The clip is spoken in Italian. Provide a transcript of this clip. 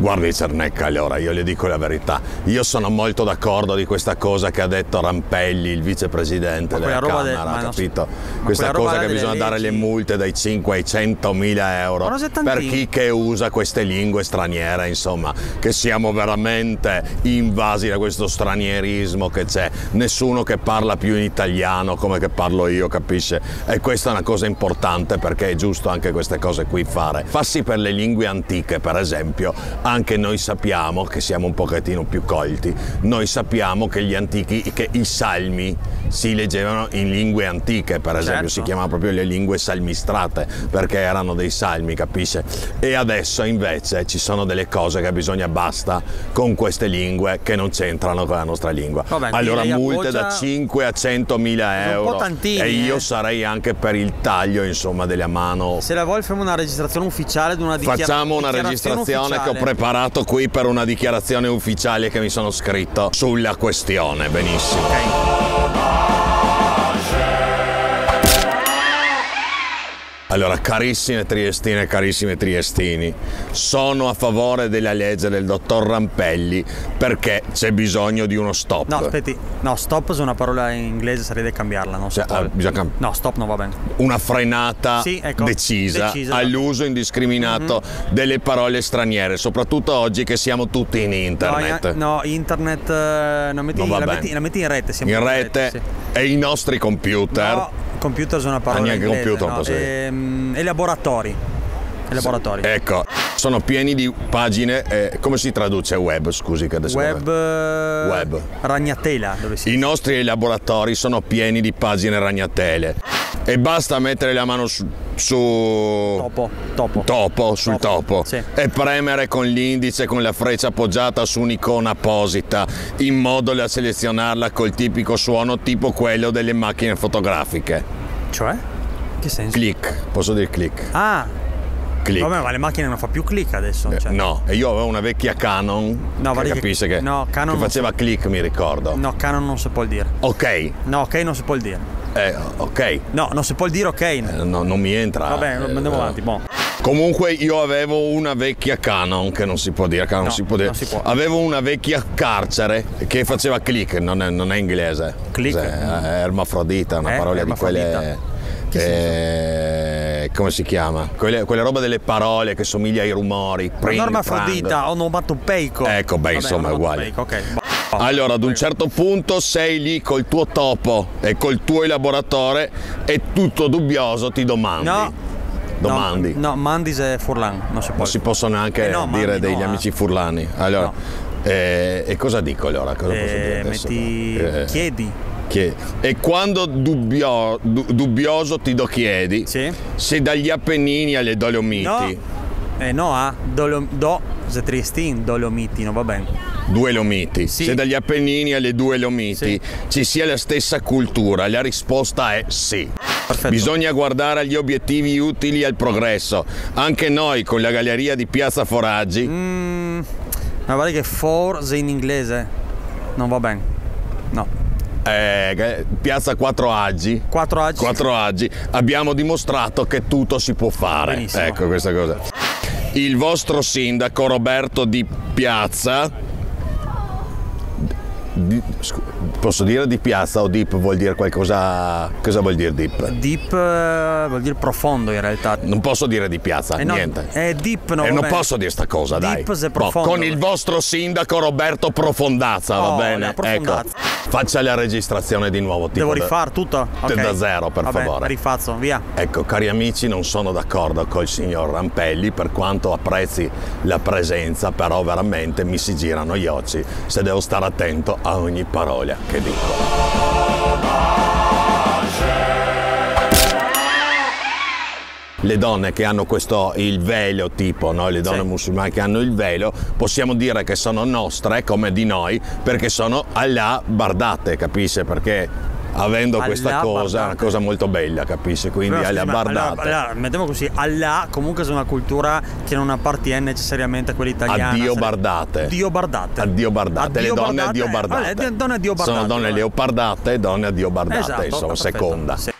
Guardi Cernecca, allora io le dico la verità, io sono molto d'accordo di questa cosa che ha detto Rampelli, il vicepresidente della Camera, ma non- capito? ma questa cosa che bisogna dare le leggi- multe dai 5 ai 100 mila euro per chi che usa queste lingue straniere, insomma, che siamo veramente invasi da questo stranierismo che c'è, nessuno che parla più in italiano come che parlo io, capisce? E questa è una cosa importante perché è giusto anche queste cose qui fare. Fassi per le lingue antiche, per esempio, anche noi sappiamo che siamo un pochettino più colti, noi sappiamo che gli antichi, che i salmi si leggevano in lingue antiche, per esempio, Certo. si chiamavano proprio le lingue salmistrate perché erano dei salmi, capisce? E adesso invece ci sono delle cose che bisogna basta con queste lingue che non c'entrano con la nostra lingua. Vabbè, allora multe da 5 a 100 mila Sono un euro po' tantini, e io eh. sarei anche per il taglio insomma della mano Se la vuoi facciamo una registrazione ufficiale di una dichiara- Facciamo una dichiarazione registrazione che ho ufficiale. Preparato qui per una dichiarazione ufficiale che mi sono scritto sulla questione. Benissimo. Allora, carissime triestine e carissimi triestini, sono a favore della legge del dottor Rampelli perché c'è bisogno di uno stop. No, aspetti. No, stop se una parola in inglese sarei di cambiarla, non Cioè, ah, cam- No, stop non va bene. una frenata Sì, ecco, decisa, decisa. All'uso indiscriminato delle parole straniere, soprattutto oggi che siamo tutti in internet. No, no, internet eh, non metti, Non la, metti, la metti in rete. siamo in rete sì. e i nostri computer. No, computer sono una parola Ah, neanche inglese, computer no, dire. ehm, e laboratori. E laboratori. Ecco, sono pieni di pagine. eh, come si traduce web? Scusi, che adesso. Web, eh, Web. Ragnatela, dove si I nostri laboratori sono pieni di pagine ragnatele e basta mettere la mano su, su Topo, topo. topo, sul topo Topo, sì. e premere con l'indice con la freccia appoggiata su un'icona apposita in modo da selezionarla col tipico suono tipo quello delle macchine fotografiche. Cioè? Che senso? Click, posso dire click? Ah, Click. vabbè, ma le macchine non fa più click adesso. Eh, cioè. No, e io avevo una vecchia Canon No, che guardi che- capisce che, no, Canon che faceva click, mi ricordo. No, Canon non si può dire. Ok, No, ok, non si può dire. Eh, ok, No, non si può dire ok. Eh, no, non mi entra. Vabbè, eh, andiamo avanti. Boh. Comunque io avevo una vecchia Canon che non si può dire, Canon No, si può dire. non si può. Avevo una vecchia carcere che faceva click, non è, non è inglese. Click? Cos'è? È ermafrodita, una Eh, parola di quelle. ermafrodita. Che eh, come si chiama? Quelle, quelle roba delle parole che somiglia ai rumori. Norma prang. Afrodita, onomatopeico. Ecco, beh, insomma, è uguale. Ok. Allora, ad un certo punto sei lì col tuo topo e col tuo elaboratore e tutto dubbioso ti domandi. No. Domandi. No, no, Mandis è Furlan, non si può. Non si possono neanche Eh no, dire Mandi degli no, eh. amici furlani. Allora, No. eh, e cosa dico allora? Cosa posso dire Eh, adesso? metti Eh, chiedi. chie- E quando dubbio- du- dubbioso ti do chiedi, Sì. se dagli Appennini alle Dolomiti, No. Eh no, ah, Dolo, do Zetristin, Dolomiti, non va bene. Due Lomiti, Sì. se dagli Appennini alle due Lomiti Sì. ci sia la stessa cultura, la risposta è sì. Perfetto. Bisogna guardare agli obiettivi utili al progresso. Anche noi con la galleria di Piazza Foraggi Mm, ma guarda che forse in inglese non va bene. No. eh, Piazza Quattro Agi 4 agi. quattro agi abbiamo dimostrato che tutto si può fare. Benissimo. Ecco questa cosa. Il vostro sindaco Roberto Di Piazza. Di- posso dire di piazza o deep vuol dire qualcosa. Cosa vuol dire deep? Deep eh, vuol dire profondo in realtà. Non posso dire di piazza, Eh no, niente. È deep, no, e va non posso dire sta cosa, dai. Deep se Boh, profondo, con il va. vostro sindaco Roberto Profondazza, Oh, va bene? Profondazza. Ecco. Faccia la registrazione di nuovo. Tipo Devo rifare tutto? Ok. da zero, per Vabbè, favore. Rifazzo, via. Ecco, cari amici, non sono d'accordo col signor Rampelli per quanto apprezzi la presenza, però veramente mi si girano gli occhi se devo stare attento a ogni parola che dico. Le donne che hanno questo il velo tipo, no? le donne Sì. musulmane che hanno il velo, possiamo dire che sono nostre come di noi perché sono alla bardate, capisce? Perché avendo questa Allah cosa è una cosa molto bella, capisce? Quindi Però, alla bardate. Allora, allora, mettiamo così, Allah comunque è una cultura che non appartiene necessariamente a quella italiana. Addio bardate. Dio bardate. Addio bardate, Addio le donne bardate. addio bardate. Vabbè, le donne addio bardate. Sono donne vabbè. leopardate e donne addio bardate, Esatto, insomma, perfetto. seconda. Sì.